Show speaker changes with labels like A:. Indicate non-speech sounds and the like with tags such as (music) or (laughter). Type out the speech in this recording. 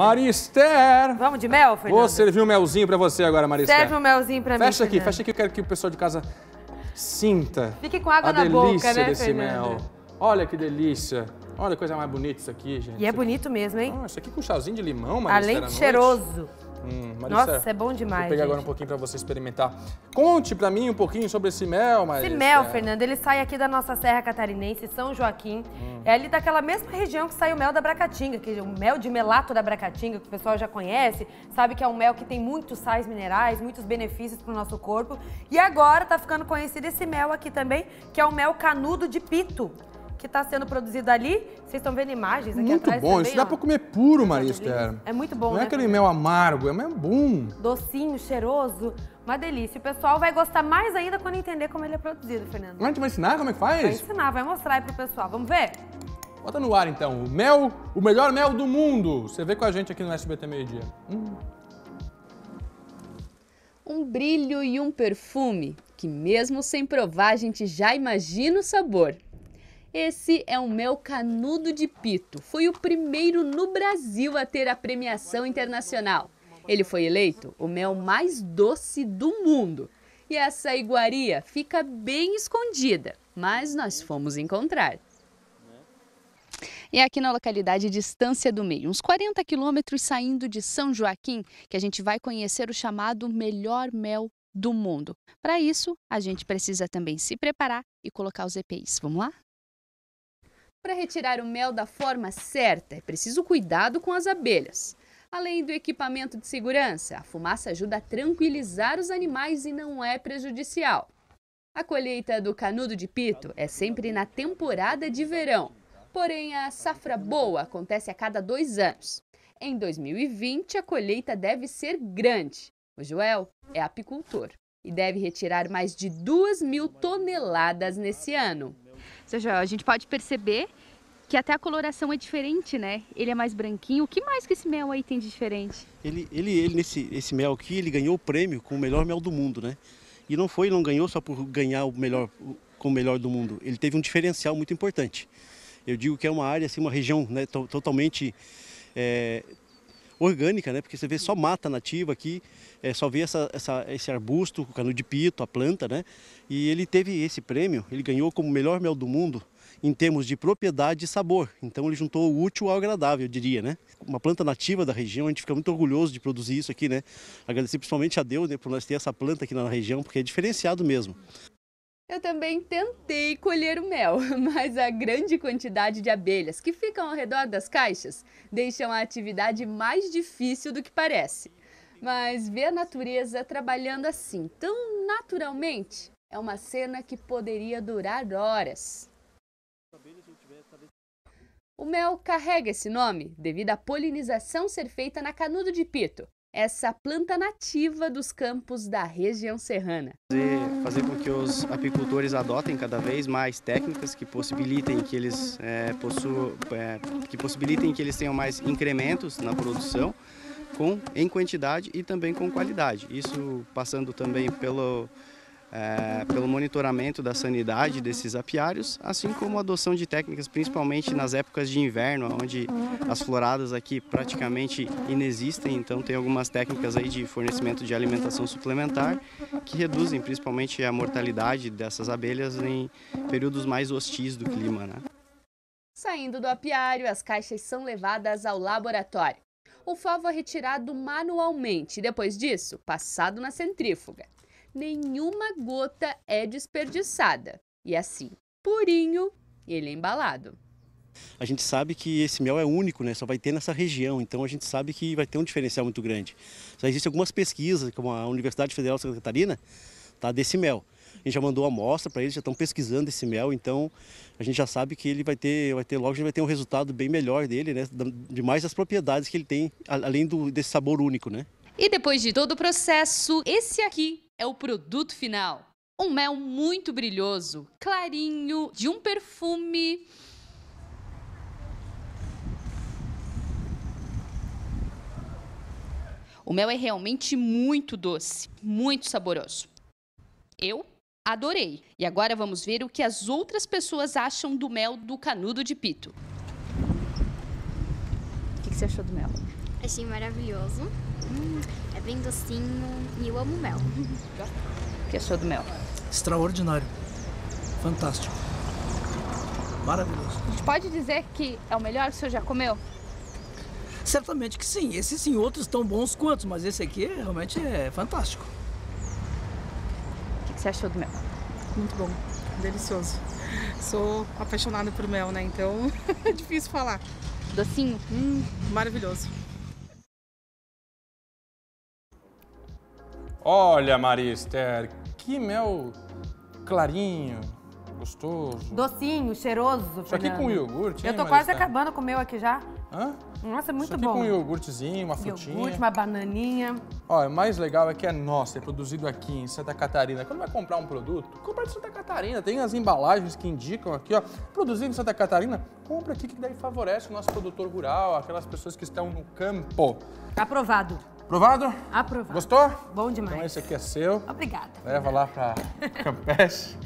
A: Marister!
B: Vamos de mel, Fernando?
A: Vou servir um melzinho pra você agora, Marister.
B: Serve um melzinho pra mim,
A: Fecha aqui,
B: Fernando.
A: fecha aqui, eu quero que o pessoal de casa sinta
B: Fique com água
A: a
B: na
A: delícia
B: boca, né,
A: desse
B: Fernando?
A: mel. Olha que delícia. Olha que coisa mais bonita isso aqui, gente.
B: E é bonito mesmo, hein?
A: Ah, isso aqui com chazinho de limão, Marister,
B: Além de cheiroso.
A: Hum, Marister,
B: Nossa, é bom demais,
A: Vou pegar agora um
B: gente.
A: pouquinho pra você experimentar. Conte pra mim um pouquinho sobre esse mel, Marister.
B: Esse mel, Fernando, ele sai aqui da nossa Serra Catarinense, São Joaquim.
A: Hum.
B: É ali daquela mesma região que sai o mel da Bracatinga, que é o mel de melato da Bracatinga, que o pessoal já conhece, sabe que é um mel que tem muitos sais minerais, muitos benefícios para o nosso corpo. E agora tá ficando conhecido esse mel aqui também, que é o mel canudo de pito, que está sendo produzido ali. Vocês estão vendo imagens aqui
A: Muito
B: atrás
A: bom,
B: também,
A: isso dá
B: ó.
A: pra comer puro, Marister.
B: É muito bom,
A: Não é
B: né,
A: aquele
B: Fernando?
A: mel amargo, é mel bom.
B: Docinho, cheiroso, uma delícia. O pessoal vai gostar mais ainda quando entender como ele é produzido, Fernando.
A: A gente vai ensinar como é que
B: Vai
A: faz?
B: ensinar, vai mostrar aí pro pessoal. Vamos ver?
A: Bota no ar então. O mel, o melhor mel do mundo. Você vê com a gente aqui no SBT Meio Dia. Hum.
C: Um brilho e um perfume que, mesmo sem provar, a gente já imagina o sabor. Esse é o mel canudo de pito. Foi o primeiro no Brasil a ter a premiação internacional. Ele foi eleito o mel mais doce do mundo. E essa iguaria fica bem escondida, mas nós fomos encontrar. E é aqui na localidade de Estância do Meio, uns 40 quilômetros saindo de São Joaquim, que a gente vai conhecer o chamado melhor mel do mundo. Para isso, a gente precisa também se preparar e colocar os EPIs. Vamos lá? Para retirar o mel da forma certa, é preciso cuidado com as abelhas. Além do equipamento de segurança, a fumaça ajuda a tranquilizar os animais e não é prejudicial. A colheita do canudo de pito é sempre na temporada de verão, porém a safra boa acontece a cada dois anos. Em 2020, a colheita deve ser grande. O Joel é apicultor e deve retirar mais de 2 mil toneladas nesse ano. Joel, a gente pode perceber que até a coloração é diferente, né? Ele é mais branquinho. O que mais que esse mel aí tem de diferente?
D: Ele, ele, ele nesse esse mel aqui, ele ganhou o prêmio com o melhor mel do mundo, né? E não foi, não ganhou só por ganhar o melhor, com o melhor do mundo. Ele teve um diferencial muito importante. Eu digo que é uma área, assim, uma região né, to- totalmente é, orgânica, né? Porque você vê só mata nativa aqui, é, só vê essa, essa- esse arbusto, o cano de pito, a planta, né? E ele teve esse prêmio, ele ganhou como melhor mel do mundo em termos de propriedade e sabor. Então ele juntou o útil ao agradável, eu diria, né? Uma planta nativa da região, a gente fica muito orgulhoso de produzir isso aqui, né? Agradecer principalmente a Deus né, por nós ter essa planta aqui na região, porque é diferenciado mesmo.
C: Eu também tentei colher o mel, (laughs) mas a grande quantidade de abelhas que ficam ao redor das caixas deixam a atividade mais difícil do que parece. Mas ver a natureza trabalhando assim, tão naturalmente, é uma cena que poderia durar horas. O mel carrega esse nome devido à polinização ser feita na canudo de pito, essa planta nativa dos campos da região serrana.
E: fazer, fazer com que os apicultores adotem cada vez mais técnicas que possibilitem que eles é, é, que possibilitem que eles tenham mais incrementos na produção com em quantidade e também com qualidade. Isso passando também pelo é, pelo monitoramento da sanidade desses apiários, assim como a adoção de técnicas, principalmente nas épocas de inverno, onde as floradas aqui praticamente inexistem, então tem algumas técnicas aí de fornecimento de alimentação suplementar que reduzem principalmente a mortalidade dessas abelhas em períodos mais hostis do clima, né?
C: Saindo do apiário, as caixas são levadas ao laboratório. O favo é retirado manualmente e depois disso, passado na centrífuga. Nenhuma gota é desperdiçada. E assim, purinho, ele é embalado.
D: A gente sabe que esse mel é único, né? Só vai ter nessa região, então a gente sabe que vai ter um diferencial muito grande. Já existem algumas pesquisas, como a Universidade Federal de Santa Catarina, tá, desse mel. A gente já mandou amostra para eles, já estão pesquisando esse mel, então a gente já sabe que ele vai ter, vai ter logo a gente vai ter um resultado bem melhor dele, né? De mais as propriedades que ele tem, além do, desse sabor único, né?
C: E depois de todo o processo, esse aqui é o produto final. Um mel muito brilhoso, clarinho, de um perfume. O mel é realmente muito doce, muito saboroso. Eu adorei. E agora vamos ver o que as outras pessoas acham do mel do canudo de pito. O que que você achou do mel?
F: Achei maravilhoso. Hum, é bem docinho e eu amo mel.
C: O que achou do mel?
G: Extraordinário. Fantástico. Maravilhoso.
C: A gente pode dizer que é o melhor que o senhor já comeu?
G: Certamente que sim. Esses sim, outros tão bons quanto, mas esse aqui realmente é fantástico.
C: O que que você achou do mel?
H: Muito bom, delicioso. Sou apaixonada por mel, né? Então (laughs) é difícil falar.
C: Docinho?
H: Hum, maravilhoso.
A: Olha, Maria Esther, que mel clarinho, gostoso.
B: Docinho, cheiroso,
A: Isso aqui
B: Fernando.
A: com iogurte,
B: Eu
A: hein,
B: tô
A: Maria
B: quase
A: Esther?
B: acabando com o meu aqui já.
A: Hã?
B: Nossa, é muito
A: Isso aqui
B: bom.
A: com iogurtezinho, uma frutinha.
B: Iogurte, uma bananinha.
A: Ó, o mais legal é que é nosso, é produzido aqui em Santa Catarina. Quando vai comprar um produto, compra de Santa Catarina. Tem as embalagens que indicam aqui, ó. Produzido em Santa Catarina, compra aqui que daí favorece o nosso produtor rural, aquelas pessoas que estão no campo.
B: Aprovado.
A: Provado?
B: Aprovado.
A: Gostou?
B: Bom demais.
A: Então esse aqui é seu.
B: Obrigada.
A: Leva lá pra (laughs) Campeche.